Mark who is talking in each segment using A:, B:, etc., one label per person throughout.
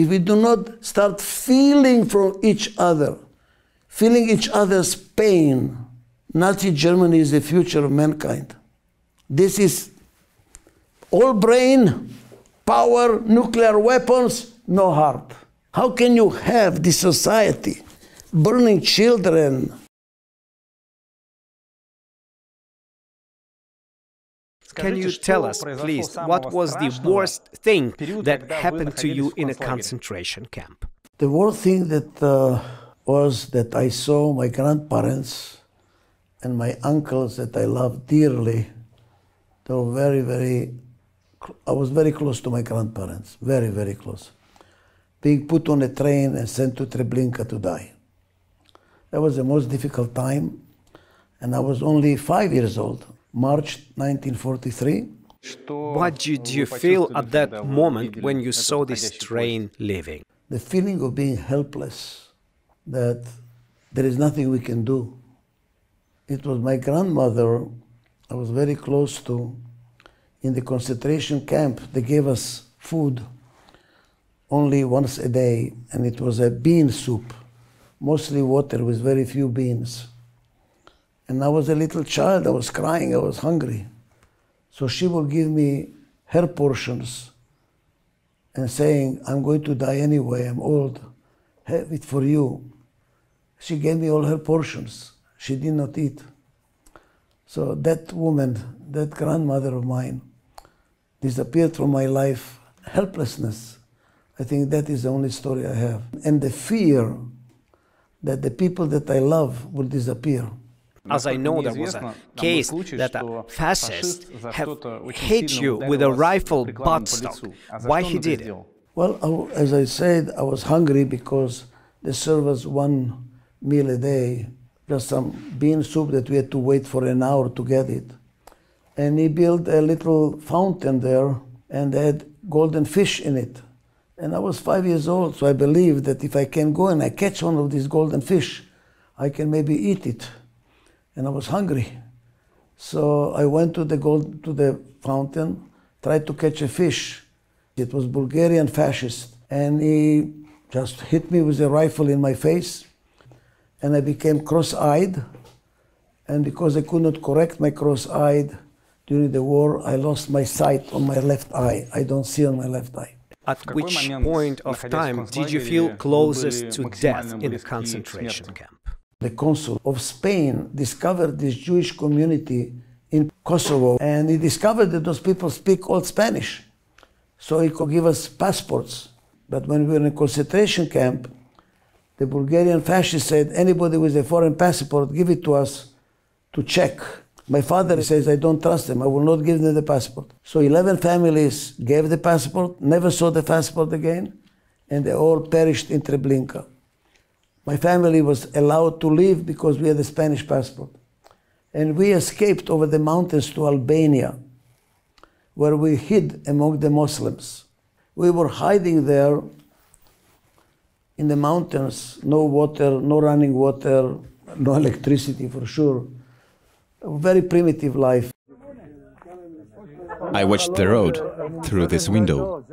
A: if we do not start feeling from each other, feeling each other's pain, Nazi Germany is the future of mankind. This is all brain, power, nuclear weapons, no heart. How can you have this society burning children?
B: Can you tell us, please, what was the worst thing that happened to you in a concentration camp?
A: The worst thing that uh, was that I saw my grandparents and my uncles that I loved dearly. They were very, very, I was very close to my grandparents, very, very close. Being put on a train and sent to Treblinka to die. That was the most difficult time, and I was only five years old. March 1943.
B: What did you feel at that moment when you saw this train leaving?
A: The feeling of being helpless, that there is nothing we can do. It was my grandmother I was very close to. In the concentration camp, they gave us food only once a day, and it was a bean soup, mostly water with very few beans. And I was a little child, I was crying, I was hungry. So she would give me her portions and saying, I'm going to die anyway, I'm old, have it for you. She gave me all her portions. She did not eat. So that woman, that grandmother of mine, disappeared from my life. Helplessness. I think that is the only story I have. And the fear that the people that I love will disappear.
B: As I know, there was a case that a fascist have hit you with a rifle buttstock. Why he did it?
A: Well, as I said, I was hungry because they serve us one meal a day, just some bean soup that we had to wait for an hour to get it. And he built a little fountain there and they had golden fish in it. And I was five years old, so I believed that if I can go and I catch one of these golden fish, I can maybe eat it. And I was hungry. So I went to the gold to the fountain, tried to catch a fish. It was Bulgarian fascist, and he just hit me with a rifle in my face, and I became cross-eyed. And because I could not correct my cross-eyed during the war, I lost my sight on my left eye. I don't see on my left eye.
B: At which point of time did you feel closest to death in a concentration camp?
A: The consul of Spain discovered this Jewish community in Kosovo, and he discovered that those people speak Old Spanish. So he could give us passports. But when we were in a concentration camp, the Bulgarian fascists said, anybody with a foreign passport, give it to us to check. My father says, I don't trust them. I will not give them the passport. So 11 families gave the passport, never saw the passport again, and they all perished in Treblinka. My family was allowed to leave because we had a Spanish passport. And we escaped over the mountains to Albania, where we hid among the Muslims. We were hiding there in the mountains, no water, no running water, no electricity for sure. A very primitive life.
C: I watched the road through this window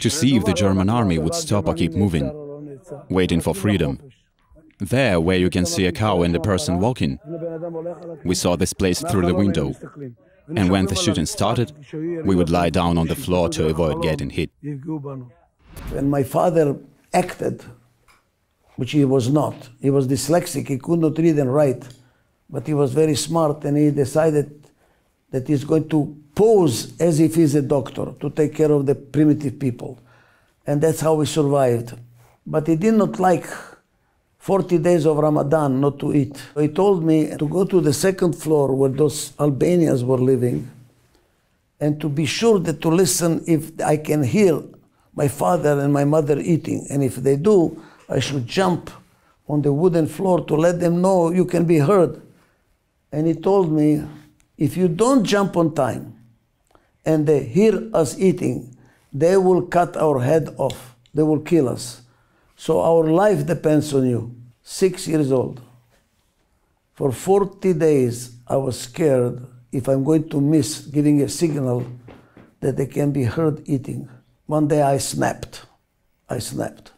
C: to see if the German army would stop or keep moving, waiting for freedom. There, where you can see a cow and a person walking, we saw this place through the window. And when the shooting started, we would lie down on the floor to avoid getting hit.
A: When my father acted, which he was not. He was dyslexic, he could not read and write, but he was very smart and he decided that he's going to pose as if he's a doctor to take care of the primitive people. And that's how we survived. But he did not like 40 days of Ramadan not to eat. He told me to go to the second floor where those Albanians were living and to be sure that to listen if I can hear my father and my mother eating. And if they do, I should jump on the wooden floor to let them know you can be heard. And he told me, if you don't jump on time and they hear us eating, they will cut our head off. They will kill us. So our life depends on you. Six years old. For 40 days, I was scared if I'm going to miss giving a signal that they can be heard eating. One day I snapped. I snapped.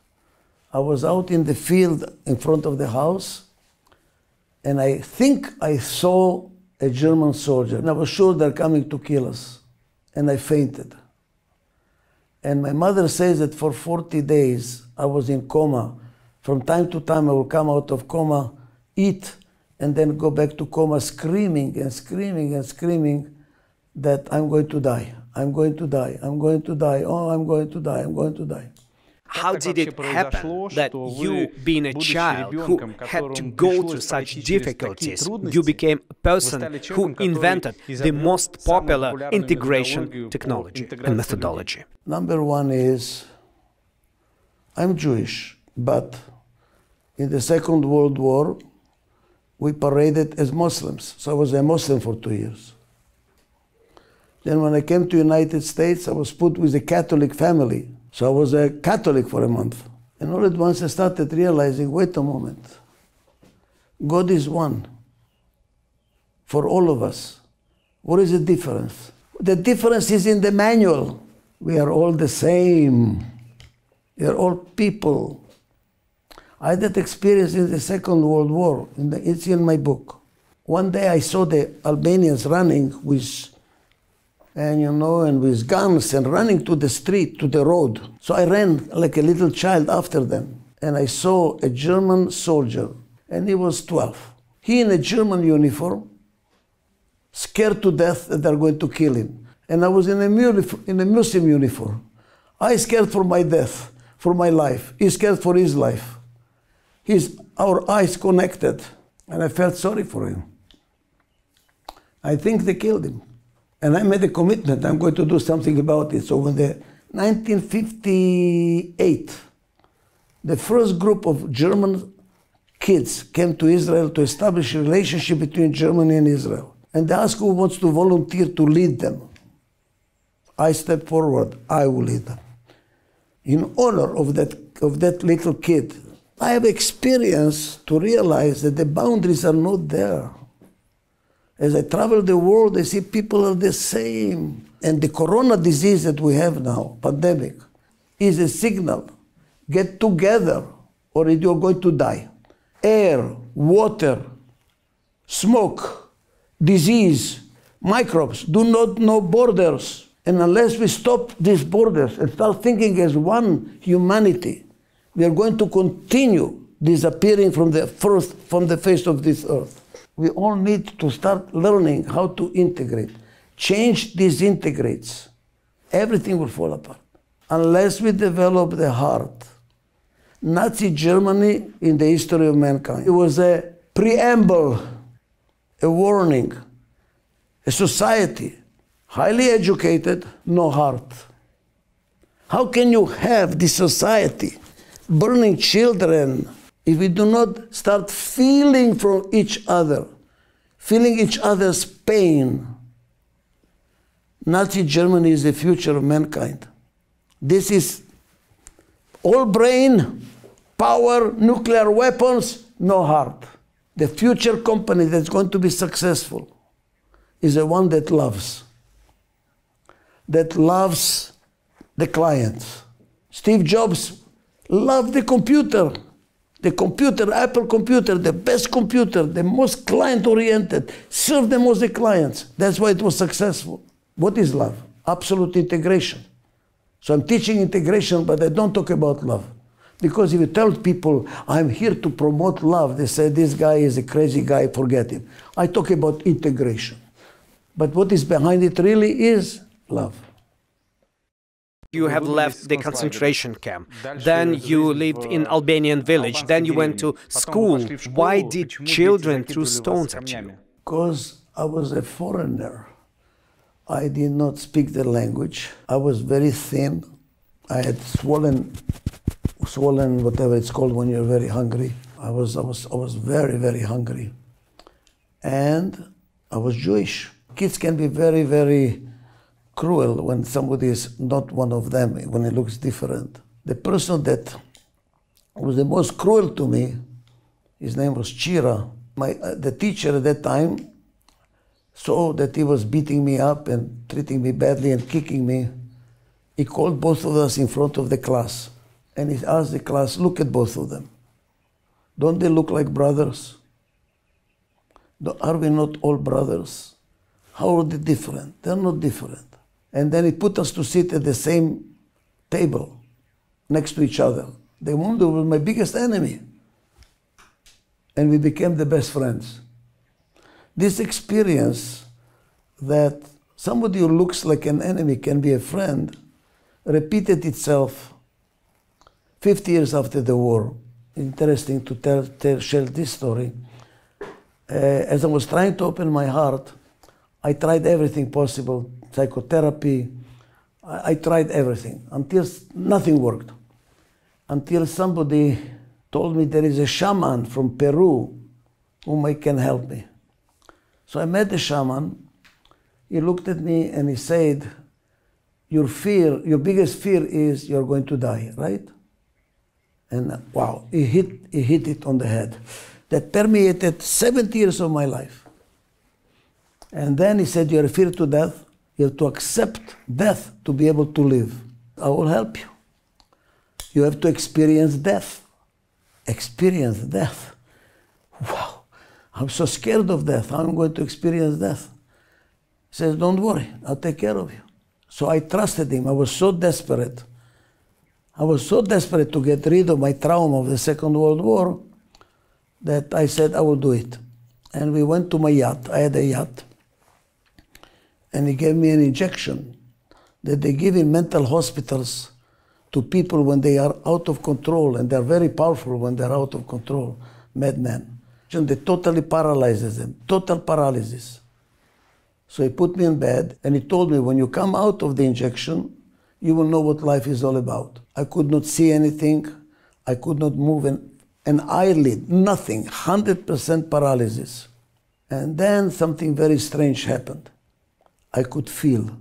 A: I was out in the field in front of the house, and I think I saw a German soldier. And I was sure they're coming to kill us. And I fainted. And my mother says that for 40 days I was in coma. From time to time I will come out of coma, eat, and then go back to coma screaming and screaming and screaming that I'm going to die. I'm going to die. I'm going to die. Oh, I'm going to die. I'm going to die.
B: How did it happen that you, being a child who had to go through such difficulties, you became a person who invented the most popular integration technology and methodology?
A: Number one is I'm Jewish, but in the Second World War, we paraded as Muslims. So I was a Muslim for two years. Then when I came to United States, I was put with a Catholic family. So I was a Catholic for a month. And all at once I started realizing, wait a moment. God is one for all of us. What is the difference? The difference is in the manual. We are all the same. We are all people. I had that experience in the Second World War. It's in my book. One day I saw the Albanians running with and you know, and with guns and running to the street, to the road. So I ran like a little child after them, and I saw a German soldier, and he was 12. He in a German uniform, scared to death that they're going to kill him. And I was in a, in a Muslim uniform. I scared for my death, for my life. He scared for his life. His, our eyes connected, and I felt sorry for him. I think they killed him. And I made a commitment, I'm going to do something about it. So when the 1958, the first group of German kids came to Israel to establish a relationship between Germany and Israel. And they asked who wants to volunteer to lead them. I stepped forward, I will lead them. In honor of that, of that little kid, I have experience to realize that the boundaries are not there. As I travel the world, I see people are the same. And the corona disease that we have now, pandemic, is a signal. Get together or you're going to die. Air, water, smoke, disease, microbes do not know borders. And unless we stop these borders and start thinking as one humanity, we are going to continue disappearing from the first from the face of this earth we all need to start learning how to integrate. Change disintegrates. Everything will fall apart. Unless we develop the heart. Nazi Germany in the history of mankind. It was a preamble, a warning, a society, highly educated, no heart. How can you have this society burning children, if we do not start feeling from each other, feeling each other's pain, Nazi Germany is the future of mankind. This is all brain, power, nuclear weapons, no heart. The future company that's going to be successful is the one that loves, that loves the clients. Steve Jobs loved the computer the computer, Apple computer, the best computer, the most client oriented, serve the most the clients. That's why it was successful. What is love? Absolute integration. So I'm teaching integration, but I don't talk about love. Because if you tell people, I'm here to promote love, they say, this guy is a crazy guy, forget him. I talk about integration. But what is behind it really is love
B: you have left the concentration camp, then you lived in Albanian village, then you went to school. Why did children throw stones at you?
A: Because I was a foreigner. I did not speak the language. I was very thin. I had swollen, swollen, whatever it's called when you're very hungry. I was, I was, I was very, very hungry. And I was Jewish. Kids can be very, very cruel when somebody is not one of them, when he looks different. The person that was the most cruel to me, his name was Chira. My, uh, the teacher at that time saw that he was beating me up and treating me badly and kicking me. He called both of us in front of the class And he asked the class, look at both of them. Don't they look like brothers? Are we not all brothers? How are they different? They're not different. And then he put us to sit at the same table next to each other. The woman was my biggest enemy. And we became the best friends. This experience that somebody who looks like an enemy can be a friend repeated itself 50 years after the war. Interesting to tell, tell share this story. Uh, as I was trying to open my heart, I tried everything possible psychotherapy. I, I tried everything until nothing worked. Until somebody told me there is a shaman from Peru whom I can help me. So I met the shaman. He looked at me and he said, Your fear, your biggest fear is you're going to die, right? And uh, wow, he hit, he hit it on the head. That permeated 70 years of my life. And then he said, You're fear to death. You have to accept death to be able to live. I will help you. You have to experience death. Experience death. Wow. I'm so scared of death. How am I going to experience death? He says, Don't worry, I'll take care of you. So I trusted him. I was so desperate. I was so desperate to get rid of my trauma of the Second World War that I said, I will do it. And we went to my yacht. I had a yacht. And he gave me an injection that they give in mental hospitals to people when they are out of control, and they're very powerful when they're out of control, madmen. And they totally paralyzes them, total paralysis. So he put me in bed and he told me, when you come out of the injection, you will know what life is all about. I could not see anything. I could not move an, an eyelid, nothing, 100% paralysis. And then something very strange happened. I could feel.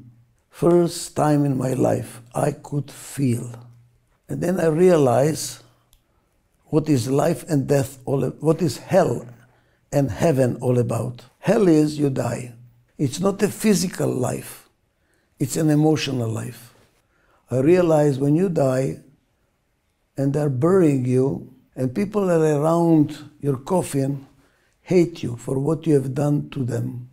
A: First time in my life, I could feel. And then I realized what is life and death all what is hell and heaven all about. Hell is you die. It's not a physical life. It's an emotional life. I realize when you die and they're burying you and people are around your coffin hate you for what you have done to them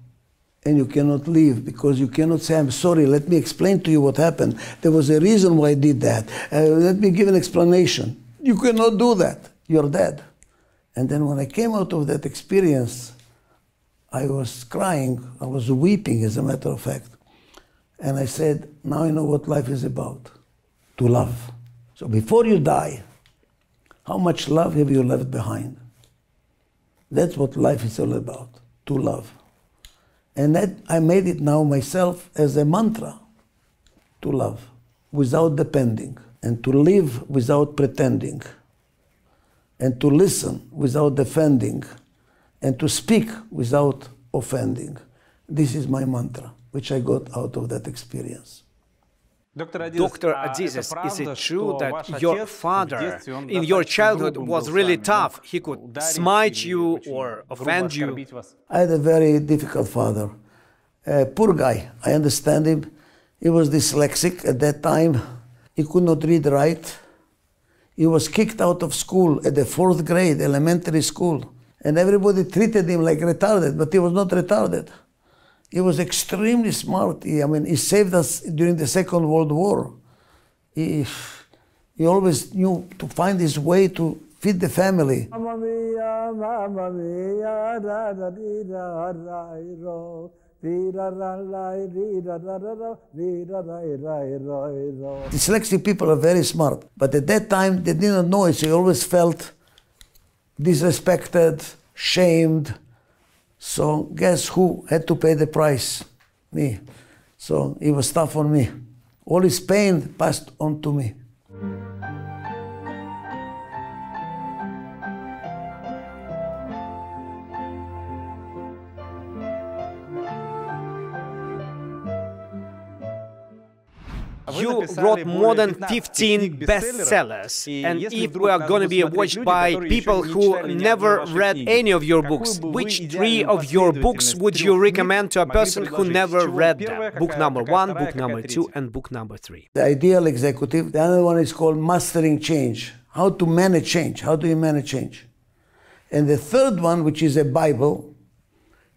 A: and you cannot leave because you cannot say, I'm sorry, let me explain to you what happened. There was a reason why I did that. Uh, let me give an explanation. You cannot do that you're dead. And then when I came out of that experience, I was crying, I was weeping, as a matter of fact. And I said, Now I know what life is about to love. So before you die, how much love have you left behind? That's what life is all about to love. And that I made it now myself as a mantra to love without depending and to live without pretending and to listen without defending and to speak without offending. This is my mantra, which I got out of that experience.
B: Dr. Adizes, is it true that your father in your childhood was really tough? He could smite you or offend you?
A: I had a very difficult father. A poor guy, I understand him. He was dyslexic at that time. He could not read right. He was kicked out of school at the fourth grade, elementary school. And everybody treated him like retarded, but he was not retarded. He was extremely smart. He, I mean, he saved us during the Second World War. He, he always knew to find his way to feed the family. Dyslexic people are very smart, but at that time they didn't know it, so they always felt disrespected, shamed. So guess who had to pay the price? Me. So it was tough on me. All his pain passed on to me.
B: Wrote more than 15 bestsellers, and if we are going to be watched by people who never read any of your books, which three of your books would you recommend to a person who never read them? Book number one, book number two, and book number three.
A: The Ideal Executive. The other one is called Mastering Change. How to manage change. How do you manage change? And the third one, which is a Bible,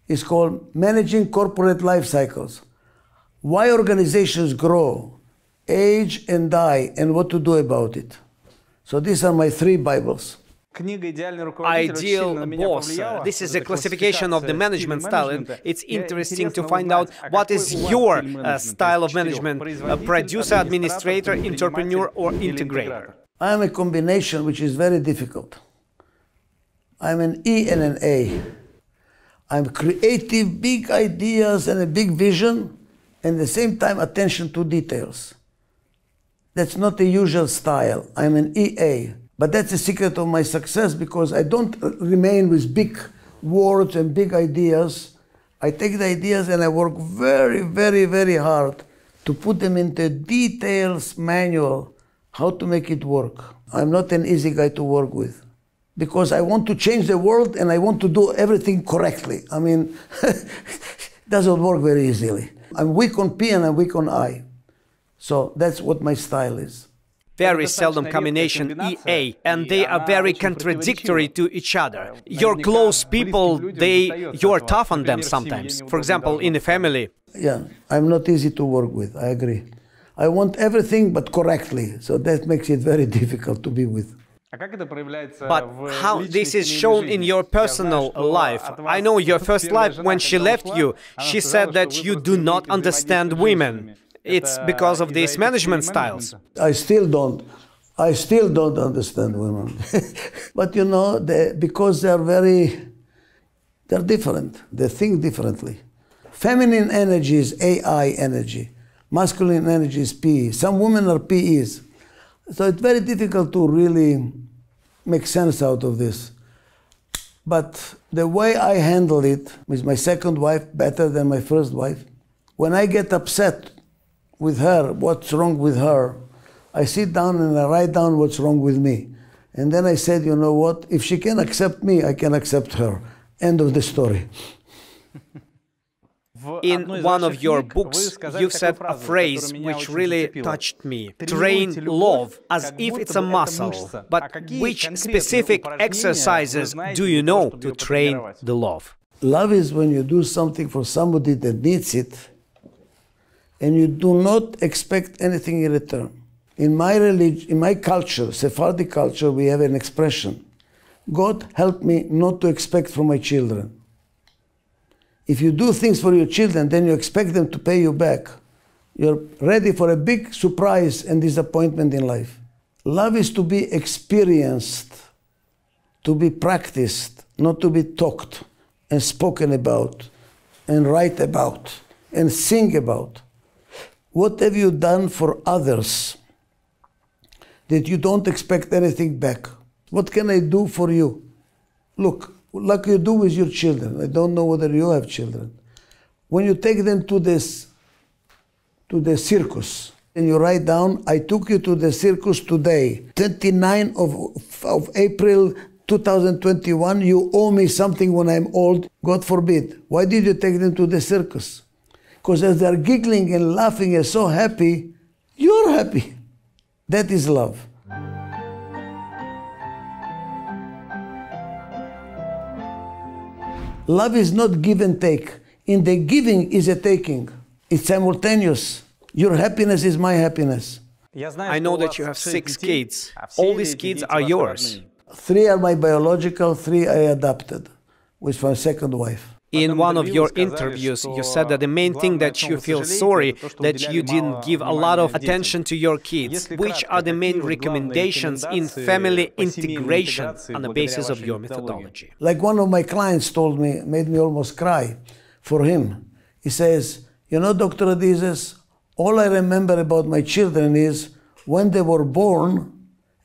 A: is called Managing Corporate Life Cycles. Why organizations grow, age, and die, and what to do about it. So these are my three Bibles.
B: Ideal boss. This is a classification of the management style, and it's interesting to find out what is your uh, style of management: a producer, administrator, entrepreneur, or integrator.
A: I am a combination which is very difficult. I'm an E and an A. I'm creative, big ideas and a big vision, and at the same time attention to details. That's not the usual style. I'm an EA. But that's the secret of my success because I don't remain with big words and big ideas. I take the ideas and I work very, very, very hard to put them into details manual how to make it work. I'm not an easy guy to work with because I want to change the world and I want to do everything correctly. I mean, it doesn't work very easily. I'm weak on P and I'm weak on I. So that's what my style is.
B: Very seldom combination EA, and they are very contradictory to each other. Your close people, they you're tough on them sometimes. For example, in the family.
A: Yeah, I'm not easy to work with. I agree. I want everything but correctly, so that makes it very difficult to be with.
B: But how this is shown in your personal life? I know your first life, when she left you, she said that you do not understand women. It's because of these management styles.
A: I still don't. I still don't understand women. but you know, they, because they're very, they're different. They think differently. Feminine energy is AI energy. Masculine energy is PE. Some women are PEs. So it's very difficult to really make sense out of this. But the way I handle it with my second wife better than my first wife, when I get upset with her, what's wrong with her, I sit down and I write down what's wrong with me. And then I said, you know what? If she can accept me, I can accept her. End of the story.
B: In one of your books, you said a phrase which really touched me. Train love as if it's a muscle. But which specific exercises do you know to train the love?
A: Love is when you do something for somebody that needs it and you do not expect anything in return. In my religion, in my culture, Sephardic culture, we have an expression God help me not to expect from my children. If you do things for your children, then you expect them to pay you back. You're ready for a big surprise and disappointment in life. Love is to be experienced, to be practiced, not to be talked and spoken about and write about and sing about. What have you done for others that you don't expect anything back? What can I do for you? Look, like you do with your children. I don't know whether you have children. When you take them to this, to the circus, and you write down, I took you to the circus today, 29 of, of April 2021, you owe me something when I'm old, God forbid. Why did you take them to the circus? Because as they're giggling and laughing and so happy, you're happy. That is love. Love is not give and take. In the giving is a taking. It's simultaneous. Your happiness is my happiness.
B: I know that you have six kids. All these kids are yours.
A: Three are my biological, three I adopted with my second wife.
B: In one of your interviews, you said that the main thing that you feel sorry that you didn't give a lot of attention to your kids. Which are the main recommendations in family integration on the basis of your methodology?
A: Like one of my clients told me, made me almost cry for him. He says, You know, Dr. Adizes, all I remember about my children is when they were born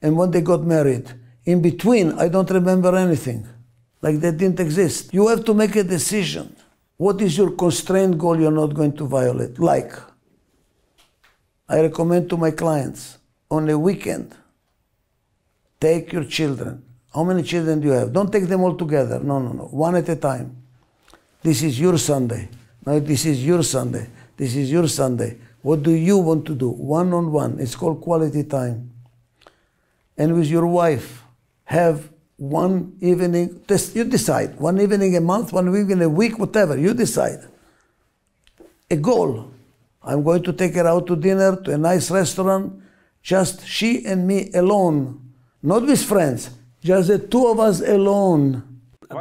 A: and when they got married. In between, I don't remember anything like they didn't exist. You have to make a decision. What is your constraint goal you're not going to violate? Like, I recommend to my clients on a weekend, take your children. How many children do you have? Don't take them all together. No, no, no. One at a time. This is your Sunday. No, this is your Sunday. This is your Sunday. What do you want to do? One on one. It's called quality time. And with your wife, have one evening, you decide, one evening a month, one evening a week, whatever, you decide. A goal. I'm going to take her out to dinner to a nice restaurant, just she and me alone, not with friends, just the two of us alone.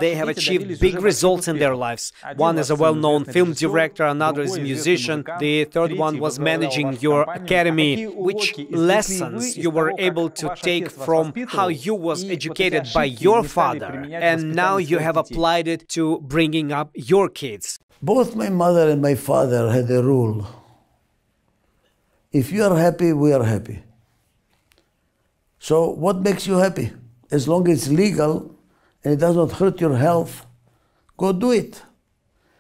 B: They have achieved big results in their lives. One is a well known film director, another is a musician, the third one was managing your academy. Which lessons you were able to take from how you was educated by your father and now you have applied it to bringing up your kids?
A: Both my mother and my father had a rule if you are happy, we are happy. So, what makes you happy? As long as it's legal and it does not hurt your health, go do it.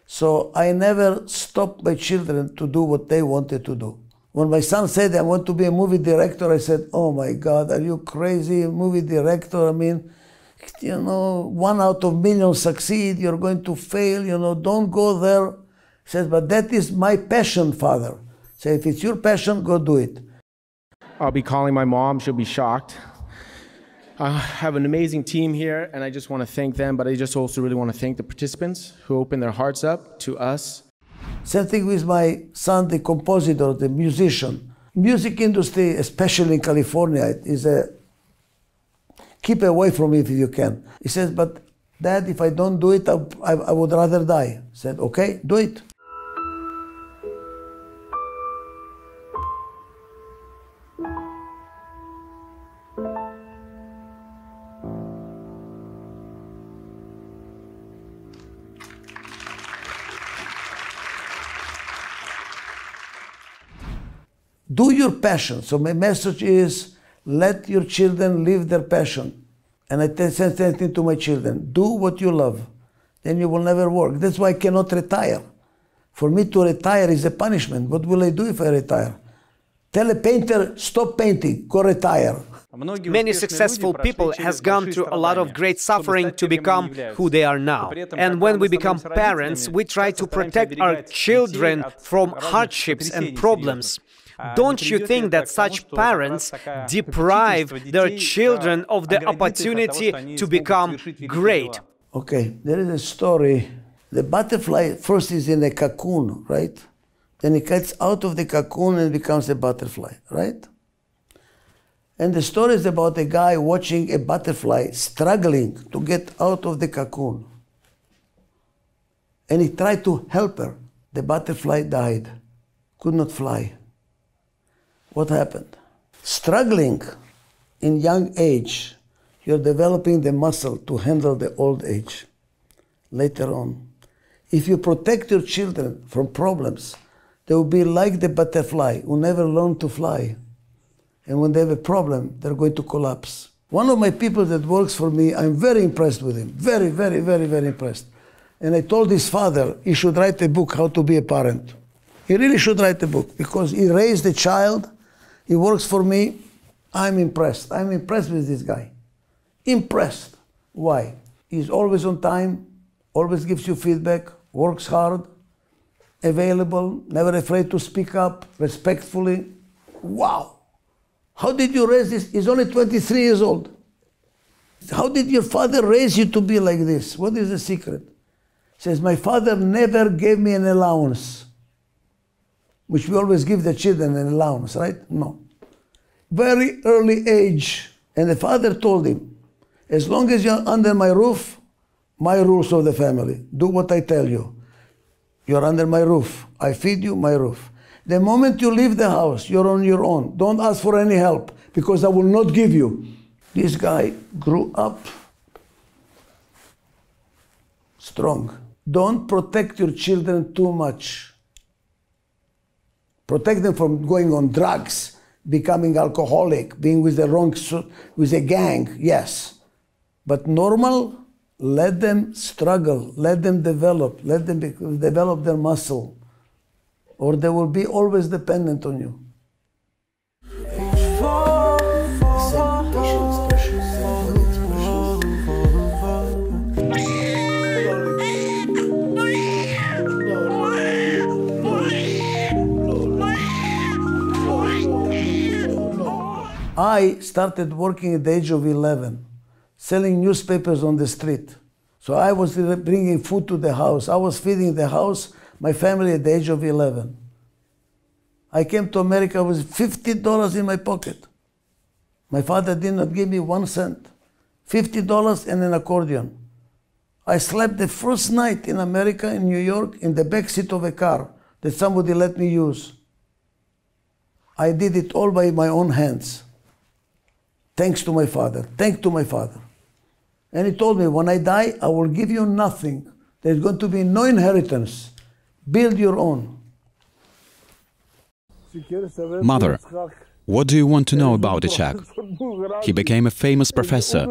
A: So, I never stopped my children to do what they wanted to do. When my son said, I want to be a movie director, I said, Oh my God, are you crazy? Movie director? I mean, you know, one out of million succeed, you're going to fail, you know, don't go there. He says, But that is my passion, father. Say, if it's your passion, go do it.
D: I'll be calling my mom. She'll be shocked. I have an amazing team here, and I just want to thank them, but I just also really want to thank the participants who opened their hearts up to us.
A: Same thing with my son, the compositor, the musician. Music industry, especially in California, is a keep away from it if you can. He says, but dad, if I don't do it, I, I, I would rather die. I said, okay, do it. Do your passion. So my message is let your children live their passion. And I say something to my children do what you love, then you will never work. That's why I cannot retire. For me to retire is a punishment. What will I do if I retire? Tell a painter, stop painting, go retire.
B: Many successful people has gone through a lot of great suffering to become who they are now. And when we become parents, we try to protect our children from hardships and problems. Don't you think that such parents deprive their children of the opportunity to become great?
A: Okay, there is a story. The butterfly first is in a cocoon, right? Then it gets out of the cocoon and becomes a butterfly, right? And the story is about a guy watching a butterfly struggling to get out of the cocoon. And he tried to help her. The butterfly died, could not fly what happened? Struggling in young age, you're developing the muscle to handle the old age later on. If you protect your children from problems, they will be like the butterfly who never learned to fly. And when they have a problem, they're going to collapse. One of my people that works for me, I'm very impressed with him. Very, very, very, very impressed. And I told his father he should write a book, How to Be a Parent. He really should write a book because he raised a child he works for me. I'm impressed. I'm impressed with this guy. Impressed. Why? He's always on time, always gives you feedback, works hard, available, never afraid to speak up, respectfully. Wow. How did you raise this? He's only 23 years old. How did your father raise you to be like this? What is the secret? He says, My father never gave me an allowance which we always give the children an allowance, right? No. Very early age. And the father told him, as long as you're under my roof, my rules of the family. Do what I tell you. You're under my roof. I feed you, my roof. The moment you leave the house, you're on your own. Don't ask for any help because I will not give you. This guy grew up strong. Don't protect your children too much protect them from going on drugs, becoming alcoholic, being with the wrong, with a gang, yes. But normal, let them struggle, let them develop, let them develop their muscle, or they will be always dependent on you. I started working at the age of 11, selling newspapers on the street. So I was bringing food to the house. I was feeding the house, my family at the age of 11. I came to America with $50 in my pocket. My father did not give me one cent. $50 and an accordion. I slept the first night in America, in New York, in the back seat of a car that somebody let me use. I did it all by my own hands. Thanks to my father. Thanks to my father. And he told me, when I die, I will give you nothing. There's going to be no inheritance. Build your own.
C: Mother, what do you want to know about Ichak? He became a famous professor,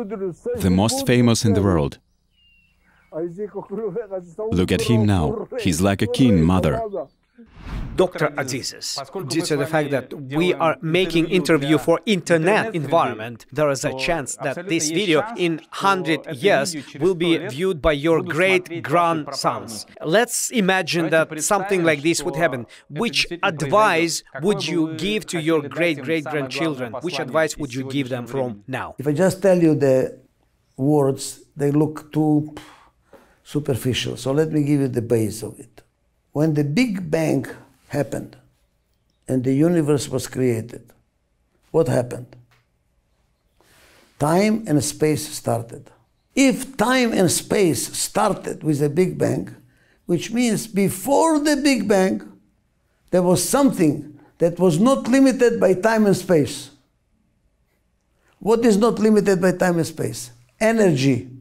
C: the most famous in the world. Look at him now. He's like a king, mother.
B: Dr. Adizes, due to the fact that we are making interview for internet environment, there is a chance that this video in 100 years will be viewed by your great grandsons. Let's imagine that something like this would happen. Which advice would you give to your great great grandchildren? Which advice would you give them from now?
A: If I just tell you the words, they look too superficial. So let me give you the base of it. When the Big Bang happened and the universe was created, what happened? Time and space started. If time and space started with the Big Bang, which means before the Big Bang, there was something that was not limited by time and space. What is not limited by time and space? Energy.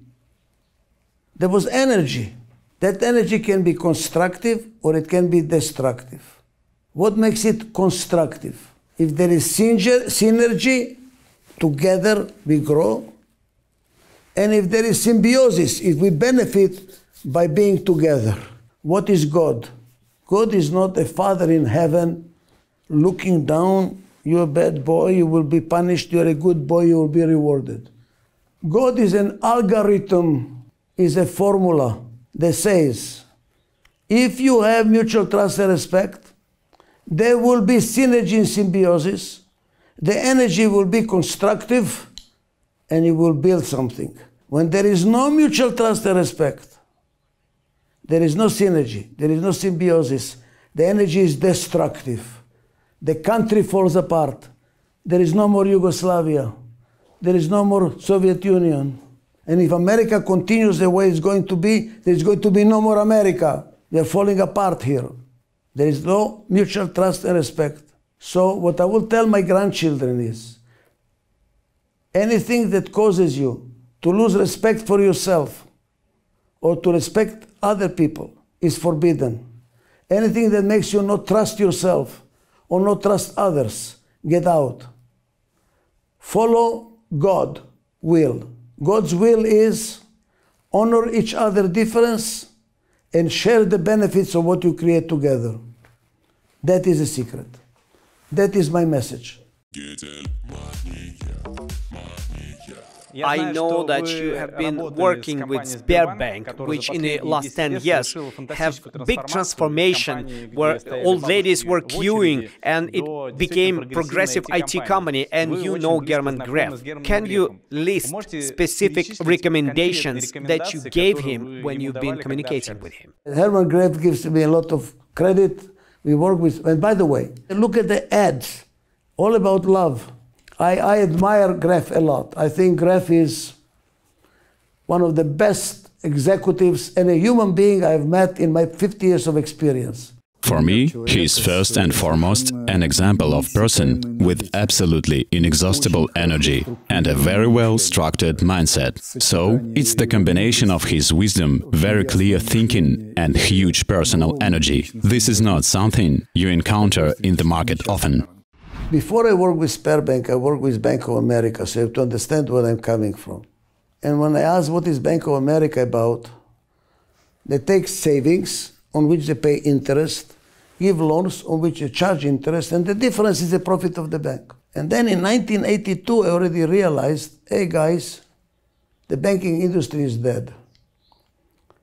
A: There was energy. That energy can be constructive or it can be destructive. What makes it constructive? If there is synergy, together we grow. And if there is symbiosis, if we benefit by being together. What is God? God is not a father in heaven looking down, you're a bad boy, you will be punished, you're a good boy, you will be rewarded. God is an algorithm, is a formula that says if you have mutual trust and respect, there will be synergy and symbiosis, the energy will be constructive, and you will build something. When there is no mutual trust and respect, there is no synergy, there is no symbiosis, the energy is destructive. The country falls apart. There is no more Yugoslavia. There is no more Soviet Union. And if America continues the way it's going to be, there's going to be no more America. We are falling apart here. There is no mutual trust and respect. So, what I will tell my grandchildren is anything that causes you to lose respect for yourself or to respect other people is forbidden. Anything that makes you not trust yourself or not trust others, get out. Follow God will. God's will is honor each other difference and share the benefits of what you create together. That is the secret. That is my message.
B: I know that you have been working with Sberbank, which in the last 10 years have big transformation where old ladies were queuing and it became progressive IT company and you know German Gref. Can you list specific recommendations that you gave him when you've been communicating with him?
A: Herman Gref gives me a lot of credit. We work with, and by the way, look at the ads, all about love. I, I admire Gref a lot. I think Gref is one of the best executives and a human being I've met in my 50 years of experience.
C: For me, he is first and foremost an example of person with absolutely inexhaustible energy and a very well structured mindset. So, it's the combination of his wisdom, very clear thinking and huge personal energy. This is not something you encounter in the market often.
A: Before I work with Sberbank, I work with Bank of America, so you have to understand where I'm coming from. And when I ask what is Bank of America about, they take savings on which they pay interest, give loans on which they charge interest, and the difference is the profit of the bank. And then in 1982, I already realized, hey guys, the banking industry is dead.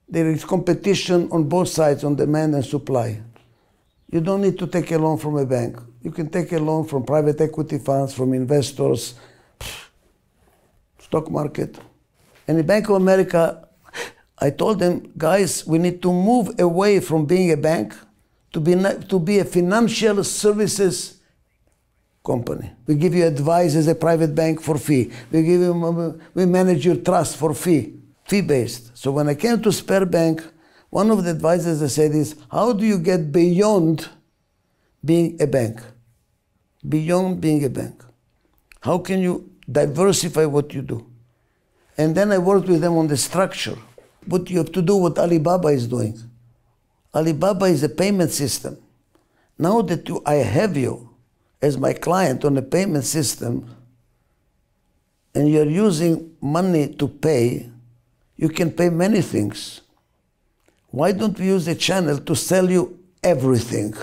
A: There is competition on both sides, on demand and supply. You don't need to take a loan from a bank. You can take a loan from private equity funds, from investors, stock market. And in Bank of America, I told them, guys, we need to move away from being a bank to be, to be a financial services company. We give you advice as a private bank for fee. We give you, we manage your trust for fee, fee based. So when I came to Sberbank, one of the advisors I said is, how do you get beyond being a bank? Beyond being a bank. How can you diversify what you do? And then I worked with them on the structure. But you have to do what Alibaba is doing. Alibaba is a payment system. Now that you, I have you as my client on a payment system, and you're using money to pay, you can pay many things. Why don't we use a channel to sell you everything?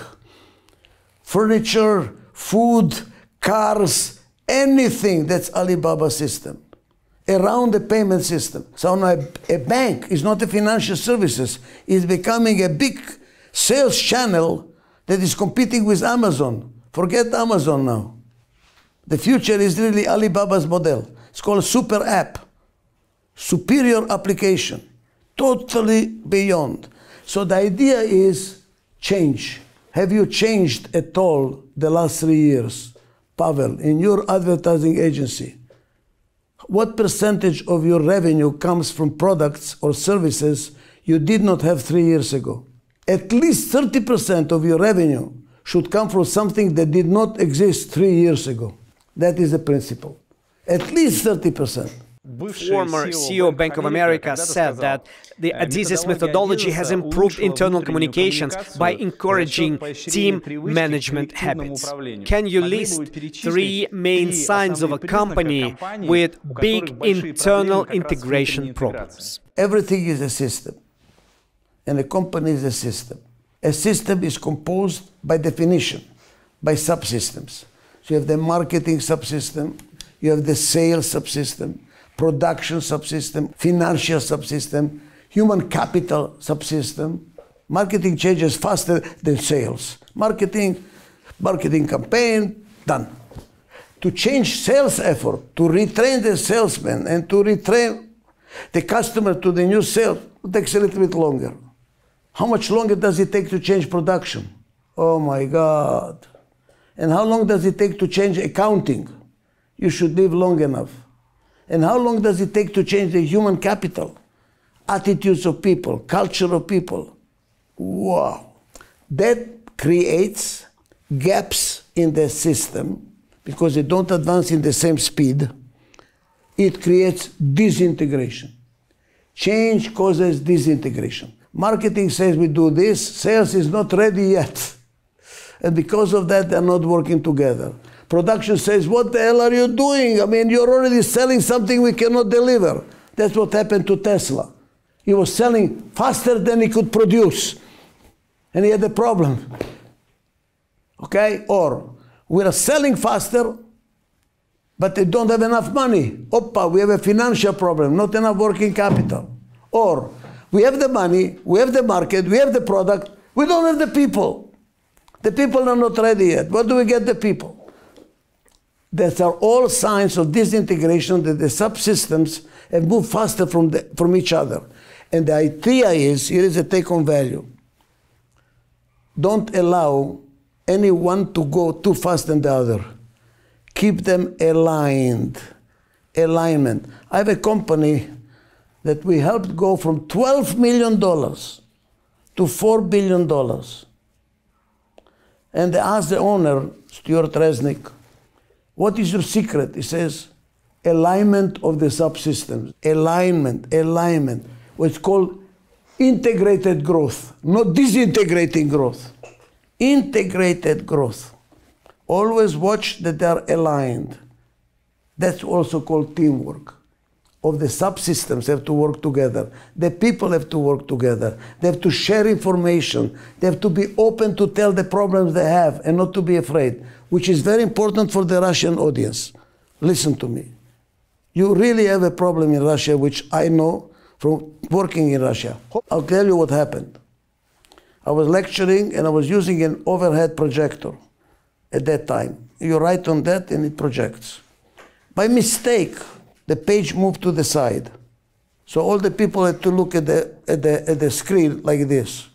A: Furniture, food, cars, anything that's Alibaba system around the payment system. So now a, a bank is not a financial services, it's becoming a big sales channel that is competing with Amazon. Forget Amazon now. The future is really Alibaba's model. It's called super app, superior application, totally beyond. So the idea is change. Have you changed at all the last three years, Pavel, in your advertising agency? what percentage of your revenue comes from products or services you did not have three years ago? At least 30% of your revenue should come from something that did not exist three years ago. That is the principle. At least 30%.
B: Former CEO of Bank of America said that the Adizes methodology has improved internal communications by encouraging team management habits. Can you list three main signs of a company with big internal integration problems?
A: Everything is a system, and a company is a system. A system is composed by definition, by subsystems. So you have the marketing subsystem, you have the sales subsystem, production subsystem, financial subsystem, human capital subsystem. Marketing changes faster than sales. Marketing, marketing campaign, done. To change sales effort, to retrain the salesman and to retrain the customer to the new sale takes a little bit longer. How much longer does it take to change production? Oh my God. And how long does it take to change accounting? You should live long enough. And how long does it take to change the human capital? Attitudes of people, culture of people. Wow. That creates gaps in the system because they don't advance in the same speed. It creates disintegration. Change causes disintegration. Marketing says we do this, sales is not ready yet. And because of that, they're not working together. Production says, What the hell are you doing? I mean, you're already selling something we cannot deliver. That's what happened to Tesla. He was selling faster than he could produce. And he had a problem. Okay? Or we are selling faster, but they don't have enough money. Oppa, we have a financial problem, not enough working capital. Or we have the money, we have the market, we have the product, we don't have the people. The people are not ready yet. Where do we get the people? That are all signs of disintegration that the subsystems have moved faster from, the, from each other. And the idea is here is a take on value. Don't allow any one to go too fast than the other. Keep them aligned. Alignment. I have a company that we helped go from $12 million to $4 billion. And they asked the owner, Stewart Resnick, what is your secret? He says, alignment of the subsystems. Alignment, alignment. What's called integrated growth, not disintegrating growth. Integrated growth. Always watch that they are aligned. That's also called teamwork. Of the subsystems have to work together. The people have to work together. They have to share information. They have to be open to tell the problems they have and not to be afraid which is very important for the Russian audience. Listen to me. You really have a problem in Russia, which I know from working in Russia. I'll tell you what happened. I was lecturing and I was using an overhead projector at that time. You write on that and it projects. By mistake, the page moved to the side. So all the people had to look at the, at the, at the screen like this.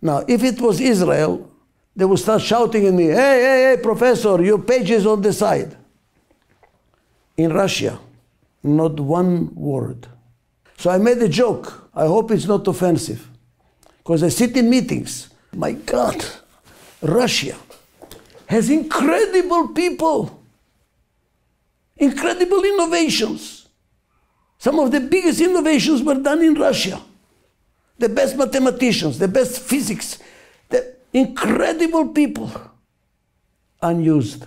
A: Now, if it was Israel, they would start shouting at me, hey, hey, hey, professor, your page is on the side. In Russia, not one word. So I made a joke. I hope it's not offensive. Because I sit in meetings. My God, Russia has incredible people, incredible innovations. Some of the biggest innovations were done in Russia. The best mathematicians, the best physics, the incredible people unused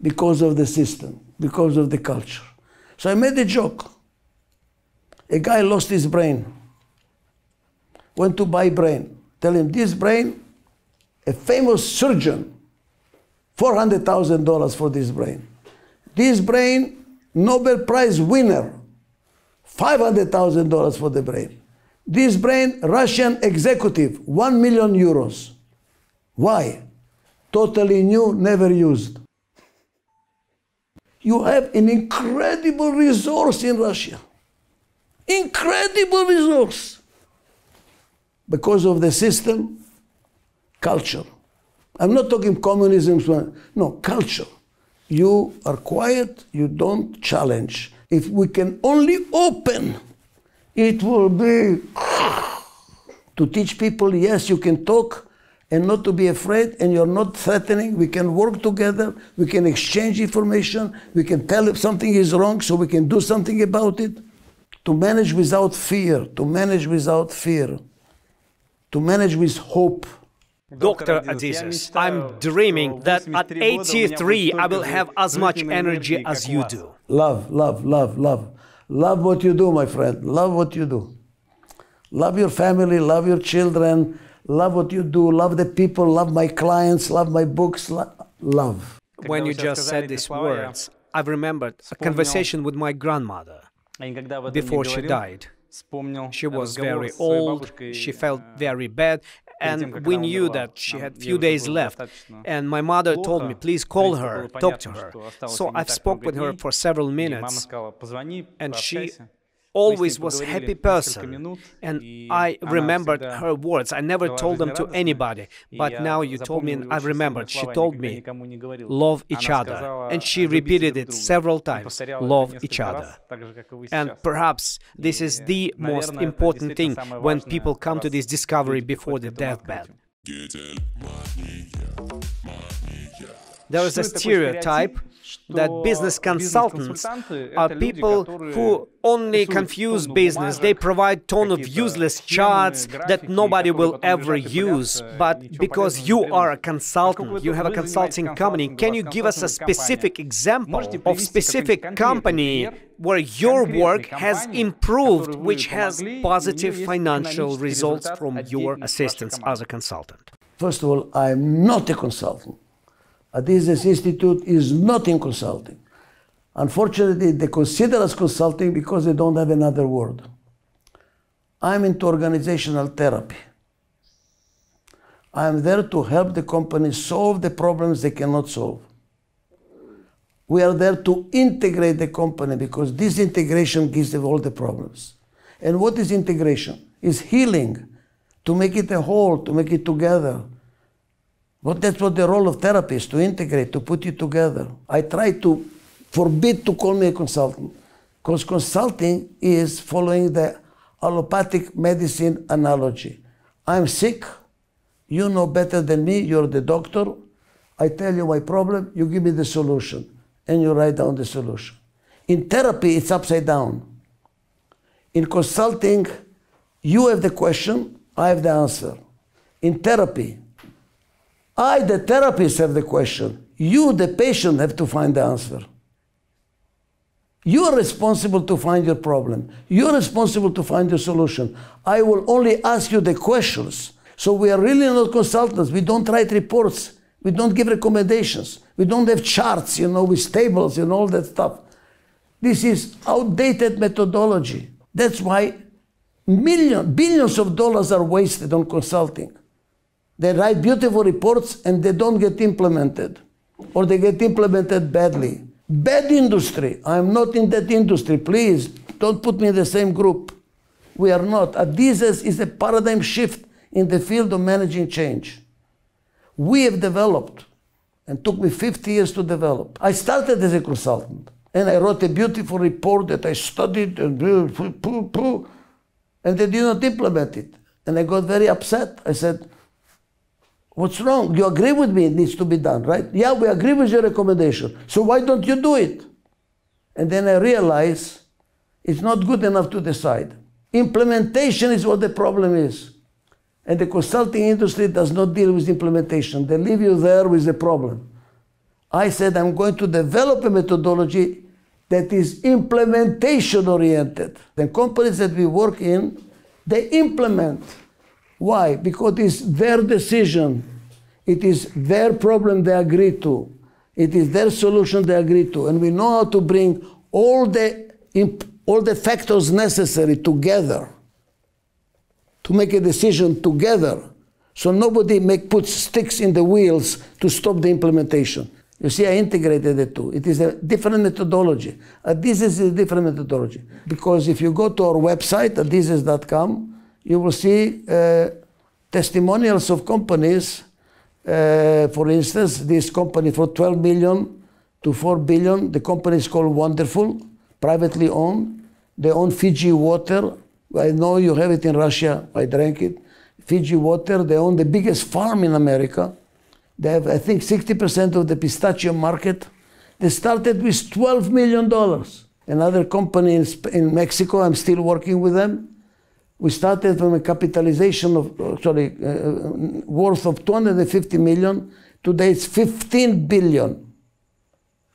A: because of the system, because of the culture. So I made a joke. A guy lost his brain, went to buy brain. Tell him this brain, a famous surgeon, $400,000 for this brain. This brain, Nobel Prize winner, $500,000 for the brain. This brain, Russian executive, 1 million euros. Why? Totally new, never used. You have an incredible resource in Russia. Incredible resource. Because of the system, culture. I'm not talking communism, no, culture. You are quiet, you don't challenge. If we can only open, it will be to teach people yes, you can talk and not to be afraid, and you're not threatening. We can work together, we can exchange information, we can tell if something is wrong so we can do something about it to manage without fear, to manage without fear, to manage with hope.
B: Dr. Adizes, I'm dreaming that at 83 I will have as much energy as you do.
A: Love, love, love, love. Love what you do, my friend. Love what you do. Love your family, love your children, love what you do, love the people, love my clients, love my books, lo love.
B: When you just said these words, I've remembered a conversation with my grandmother before she died. She was very old, she felt very bad, and we knew that she had few days left. And my mother told me, please call her, talk to her. So I've spoke with her for several minutes, and she always was happy person and I remembered her words. I never told them to anybody, but now you told me and I remembered. She told me, love each other. And she repeated it several times, love each other. And perhaps this is the most important thing when people come to this discovery before the deathbed. There is a stereotype that business consultants are people who only confuse business. They provide ton of useless charts that nobody will ever use. But because you are a consultant, you have a consulting company, can you give us a specific example of specific company where your work has improved, which has positive financial results from your assistance as a consultant?
A: First of all, I'm not a consultant. Adizes Institute is not in consulting. Unfortunately, they consider us consulting because they don't have another word. I'm into organizational therapy. I'm there to help the company solve the problems they cannot solve. We are there to integrate the company because this integration gives them all the problems. And what is integration? Is healing, to make it a whole, to make it together, that's what the role of therapy is, to integrate, to put you together. I try to forbid to call me a consultant, because consulting is following the allopathic medicine analogy. I'm sick, you know better than me, you're the doctor, I tell you my problem, you give me the solution, and you write down the solution. In therapy, it's upside down. In consulting, you have the question, I have the answer. In therapy, I, the therapist, have the question. You, the patient, have to find the answer. You are responsible to find your problem. You're responsible to find your solution. I will only ask you the questions. So we are really not consultants. We don't write reports. We don't give recommendations. We don't have charts, you know, with tables and all that stuff. This is outdated methodology. That's why Million, billions billions of dollars are wasted on consulting. They write beautiful reports and they don't get implemented, or they get implemented badly. Bad industry. I'm not in that industry. Please don't put me in the same group. We are not. Adizes is a paradigm shift in the field of managing change. We have developed, and took me 50 years to develop. I started as a consultant, and I wrote a beautiful report that I studied, and, and they did not implement it. And I got very upset. I said, What's wrong? You agree with me it needs to be done, right? Yeah, we agree with your recommendation. So why don't you do it? And then I realize it's not good enough to decide. Implementation is what the problem is. And the consulting industry does not deal with implementation. They leave you there with the problem. I said I'm going to develop a methodology that is implementation oriented. The companies that we work in, they implement why? Because it's their decision. It is their problem they agree to. It is their solution they agree to. And we know how to bring all the, all the factors necessary together to make a decision together. So nobody make, puts sticks in the wheels to stop the implementation. You see, I integrated the two. It is a different methodology. Uh, this is a different methodology. Because if you go to our website, adizes.com, you will see uh, testimonials of companies. Uh, for instance, this company for 12 million to 4 billion, the company is called Wonderful, privately owned. They own Fiji Water. I know you have it in Russia. I drank it. Fiji Water, they own the biggest farm in America. They have, I think, 60% of the pistachio market. They started with $12 million. Another company in, in Mexico, I'm still working with them. We started from a capitalization of, sorry, uh, uh, worth of 250 million. Today it's 15 billion.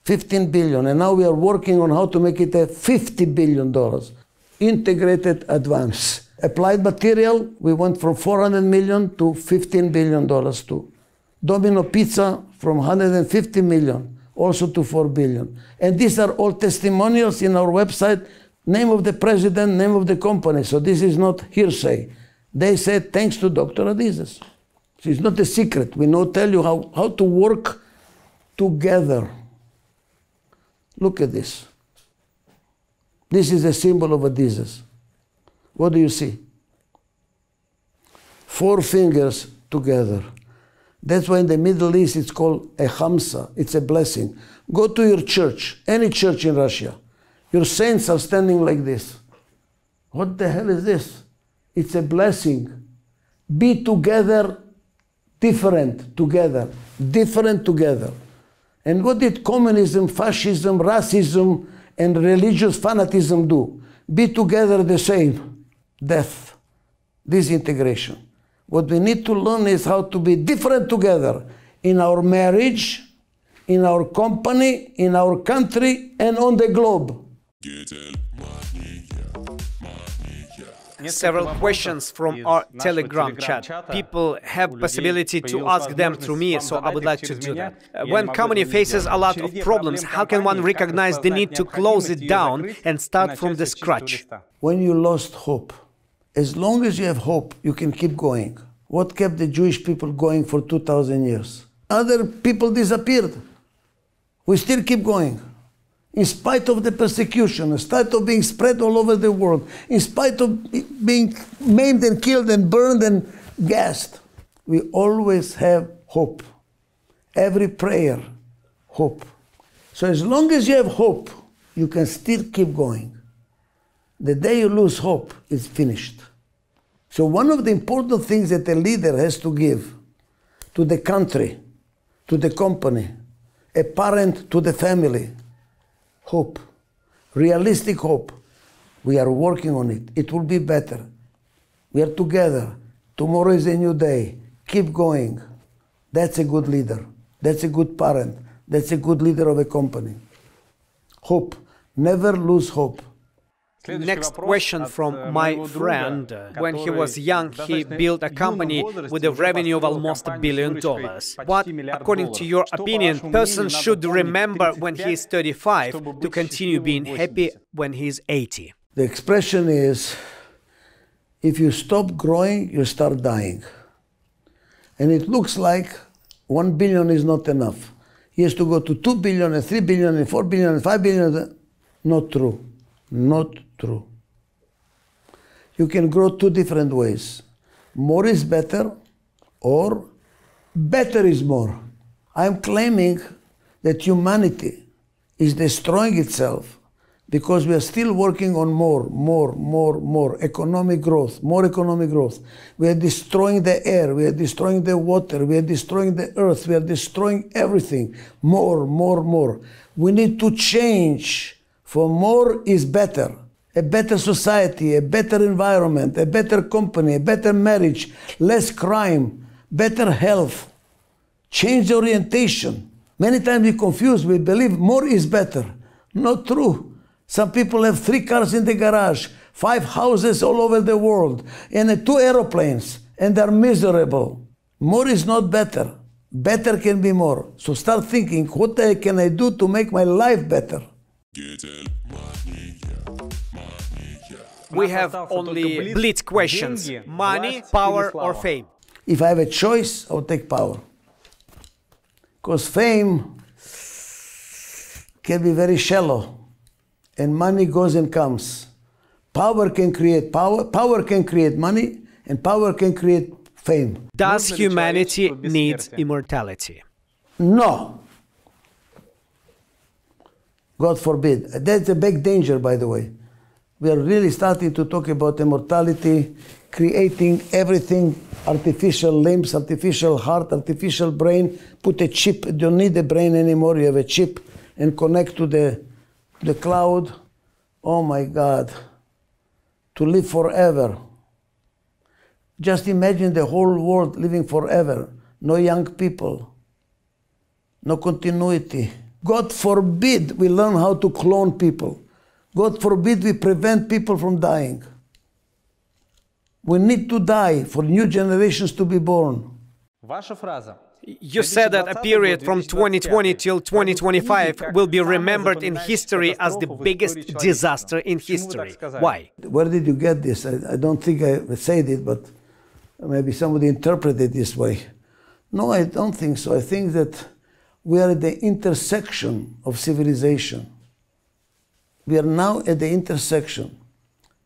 A: 15 billion. And now we are working on how to make it a 50 billion dollars. Integrated advance. Applied material, we went from 400 million to 15 billion dollars to. Domino Pizza from 150 million also to 4 billion. And these are all testimonials in our website name of the president, name of the company. So this is not hearsay. They said thanks to Dr. Adizes. So it's not a secret. We now tell you how, how to work together. Look at this. This is a symbol of Adizes. What do you see? Four fingers together. That's why in the Middle East it's called a hamsa. It's a blessing. Go to your church, any church in Russia. Your saints are standing like this. What the hell is this? It's a blessing. Be together, different together, different together. And what did communism, fascism, racism, and religious fanatism do? Be together the same. Death. Disintegration. What we need to learn is how to be different together in our marriage, in our company, in our country, and on the globe.
B: Several questions from our Telegram chat. People have possibility to ask them through me, so I would like to do that. When company faces a lot of problems, how can one recognize the need to close it down and start from the scratch?
A: When you lost hope, as long as you have hope, you can keep going. What kept the Jewish people going for 2,000 years? Other people disappeared. We still keep going in spite of the persecution, in spite of being spread all over the world, in spite of being maimed and killed and burned and gassed, we always have hope. Every prayer, hope. So as long as you have hope, you can still keep going. The day you lose hope, it's finished. So one of the important things that a leader has to give to the country, to the company, a parent to the family, hope, realistic hope. We are working on it. It will be better. We are together. Tomorrow is a new day. Keep going. That's a good leader. That's a good parent. That's a good leader of a company. Hope. Never lose hope.
B: Next question from э, my friend. When he was young, he built a company with a revenue of almost a billion dollars. What, according to your opinion, person should remember when he is 35 to continue being happy when he is 80?
A: The expression is If you stop growing, you start dying. And it looks like 1 billion is not enough. He has to go to 2 billion and 3 billion and 4 billion and 5 billion. Not true. Not true. You can grow two different ways. More is better or better is more. I'm claiming that humanity is destroying itself because we are still working on more, more, more, more economic growth, more economic growth. We are destroying the air, we are destroying the water, we are destroying the earth, we are destroying everything. More, more, more. We need to change, for more is better. A better society, a better environment, a better company, a better marriage, less crime, better health. Change orientation Many times we confuse, we believe more is better. Not true. Some people have three cars in the garage, five houses all over the world, and two aeroplanes, and they're miserable. More is not better. Better can be more. So start thinking, what can I do to make my life better?
B: We have only blitz questions money, power, or fame.
A: If I have a choice, I'll take power. Because fame can be very shallow and money goes and comes. Power can create power, power can create money, and power can create fame.
B: Does humanity need immortality?
A: No. God forbid. That's a big danger, by the way. We are really starting to talk about immortality creating everything artificial limbs, artificial heart, artificial brain, put a chip, you don't need the brain anymore, you have a chip and connect to the, the cloud. Oh my God, to live forever. Just imagine the whole world living forever. No young people, no continuity. God forbid we learn how to clone people. God forbid we prevent people from dying. We need to die for new generations to be born.
B: Ваша фраза. You said that a period from 2020 till 2025 will be remembered in history as the biggest disaster in history. Why?
A: Where did you get this? I, I don't think I said it, but maybe somebody interpreted it this way. No, I don't think so. I think that we are at the intersection of civilization. We are now at the intersection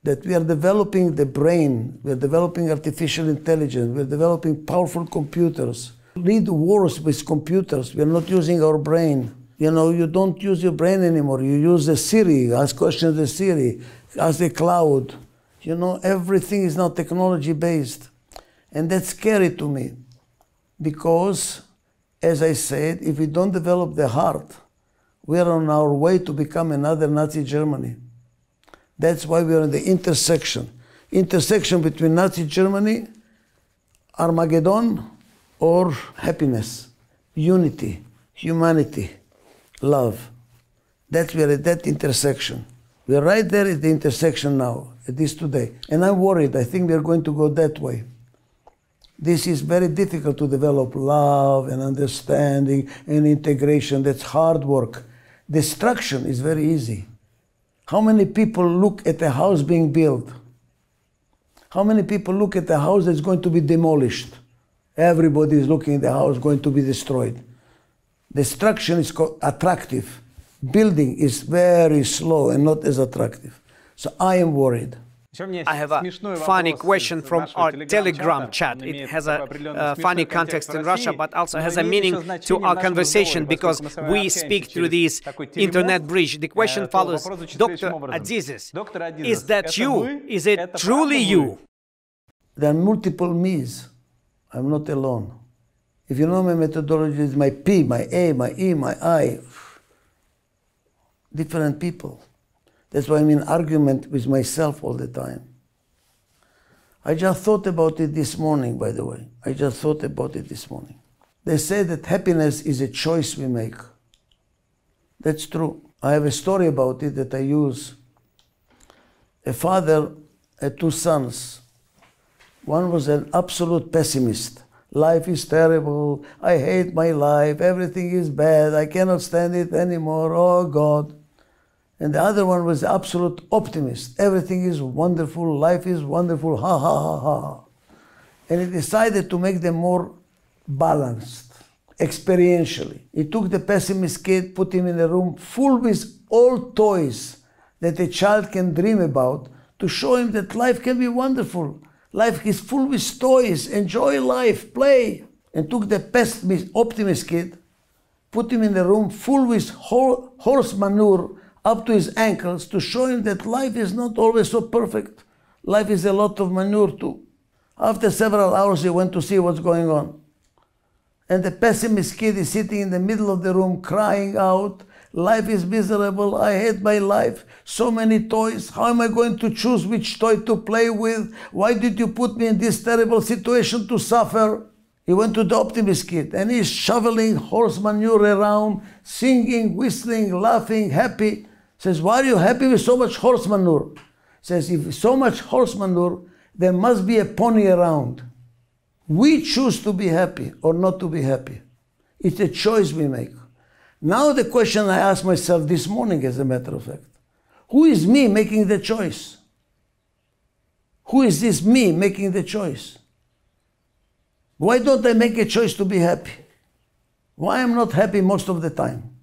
A: that we are developing the brain, we are developing artificial intelligence, we are developing powerful computers. Lead wars with computers. We are not using our brain. You know, you don't use your brain anymore. You use the Siri, ask questions to Siri, ask the cloud. You know, everything is now technology based. And that's scary to me because, as I said, if we don't develop the heart, we are on our way to become another Nazi Germany. That's why we are in the intersection. Intersection between Nazi Germany, Armageddon, or happiness, unity, humanity, love. That we are at that intersection. We are right there at the intersection now, at this today. And I'm worried. I think we are going to go that way. This is very difficult to develop love and understanding and integration. That's hard work. Destruction is very easy. How many people look at a house being built? How many people look at a house that's going to be demolished? Everybody is looking at the house going to be destroyed. Destruction is attractive. Building is very slow and not as attractive. So I am worried.
B: I have a funny question from our Telegram chat. It has a uh, funny context in Russia, but also has a meaning to our conversation because we speak through this internet bridge. The question follows, Dr. Adizes, is that you? Is it truly you?
A: There are multiple me's. I'm not alone. If you know my methodology, it's my P, my A, my E, my I. Different people. That's why I'm in argument with myself all the time. I just thought about it this morning, by the way. I just thought about it this morning. They say that happiness is a choice we make. That's true. I have a story about it that I use. A father had two sons. One was an absolute pessimist. Life is terrible. I hate my life. Everything is bad. I cannot stand it anymore. Oh God. And the other one was absolute optimist. Everything is wonderful, life is wonderful, ha ha ha ha. And he decided to make them more balanced, experientially. He took the pessimist kid, put him in a room full with all toys that a child can dream about to show him that life can be wonderful. Life is full with toys. Enjoy life, play. And took the pessimist, optimist kid, put him in a room full with horse manure up to his ankles to show him that life is not always so perfect. Life is a lot of manure too. After several hours, he went to see what's going on. And the pessimist kid is sitting in the middle of the room crying out, Life is miserable. I hate my life. So many toys. How am I going to choose which toy to play with? Why did you put me in this terrible situation to suffer? He went to the optimist kid and he's shoveling horse manure around, singing, whistling, laughing, happy. Says, Why are you happy with so much horse manure? Says, If so much horse manure, there must be a pony around. We choose to be happy or not to be happy. It's a choice we make. Now, the question I asked myself this morning, as a matter of fact who is me making the choice? Who is this me making the choice? Why don't I make a choice to be happy? Why I'm I not happy most of the time?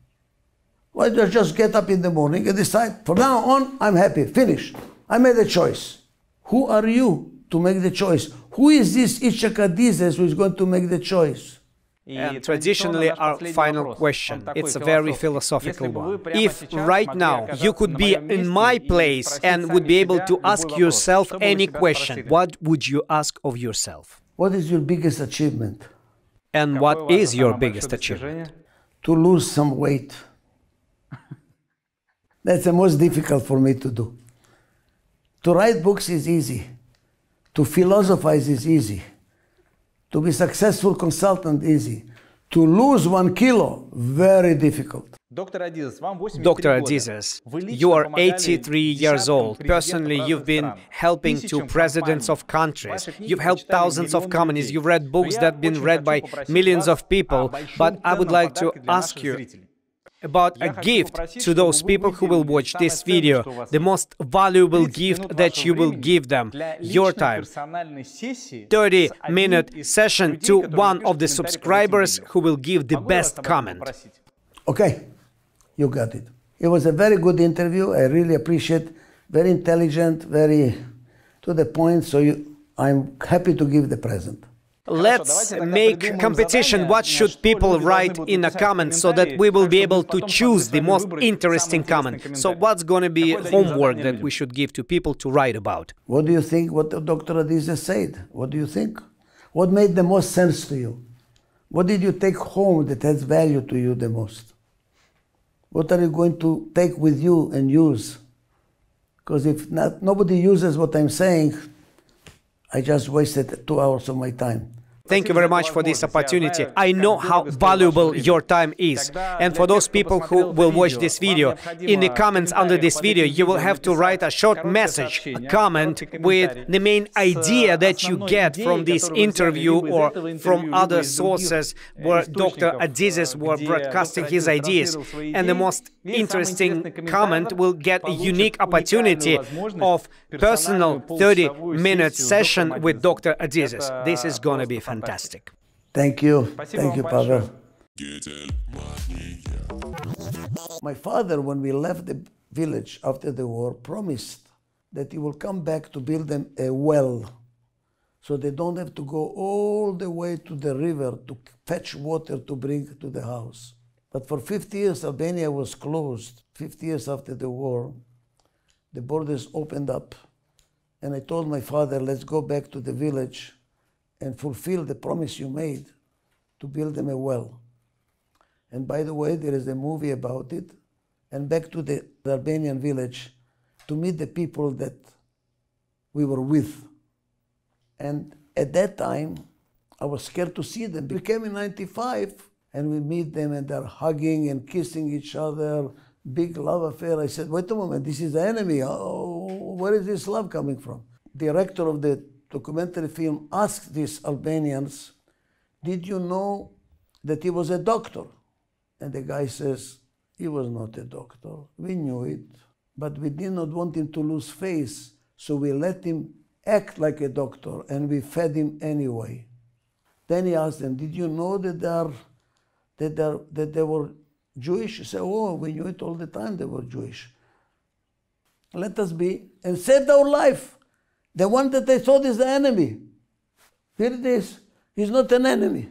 A: Why do I just get up in the morning and decide, from now on, I'm happy, finished. I made a choice. Who are you to make the choice? Who is this Ichak Adizes who is going to make the choice?
B: And traditionally, our final question, it's a very philosophical one. If right now you could be in my place and would be able to ask yourself any question, what would you ask of yourself?
A: What is your biggest achievement?
B: And what is your biggest achievement?
A: To lose some weight. That's the most difficult for me to do. To write books is easy. To philosophize is easy. To be successful consultant easy. To lose one kilo, very difficult.
B: Dr. Adizes, you are 83 years old. Personally, you've been helping to presidents of countries. You've helped thousands of companies. You've read books that have been read by millions of people. But I would like to ask you, about a gift to those people who will watch this video, the most valuable gift that you will give them, your time. 30 minute session to one of the subscribers who will give the best comment.
A: Okay, you got it. It was a very good interview. I really appreciate very intelligent, very to the point. So you, I'm happy to give the present.
B: Let's make competition. What should people write in a comment so that we will be able to choose the most interesting comment? So what's going to be homework that we should give to people to write about?
A: What do you think what Dr. Adizes said? What do you think? What made the most sense to you? What did you take home that has value to you the most? What are you going to take with you and use? Because if not, nobody uses what I'm saying, I just wasted two hours of my time.
B: Thank you very much for this opportunity. I know how valuable your time is. And for those people who will watch this video, in the comments under this video, you will have to write a short message, a comment with the main idea that you get from this interview or from other sources where Dr. Adizes were broadcasting his ideas. And the most interesting comment will get a unique opportunity of personal 30-minute session with Dr. Adizes. This is going to be fantastic fantastic.
A: Thank you. Thank you, Pavel. My father, when we left the village after the war, promised that he will come back to build them a well so they don't have to go all the way to the river to fetch water to bring to the house. But for 50 years, Albania was closed. 50 years after the war, the borders opened up. And I told my father, let's go back to the village and fulfill the promise you made to build them a well. And by the way, there is a movie about it. And back to the Albanian village to meet the people that we were with. And at that time, I was scared to see them. We came in 95 and we meet them and they're hugging and kissing each other, big love affair. I said, wait a moment, this is the enemy. Oh, where is this love coming from? Director of the documentary film asked these Albanians, Did you know that he was a doctor? And the guy says, he was not a doctor. We knew it, but we did not want him to lose face, so we let him act like a doctor and we fed him anyway. Then he asked them, Did you know that there, that, they, are, that they were Jewish? He said, Oh, we knew it all the time they were Jewish. Let us be and saved our life. The one that they thought is the enemy. Here it is. He's not an enemy.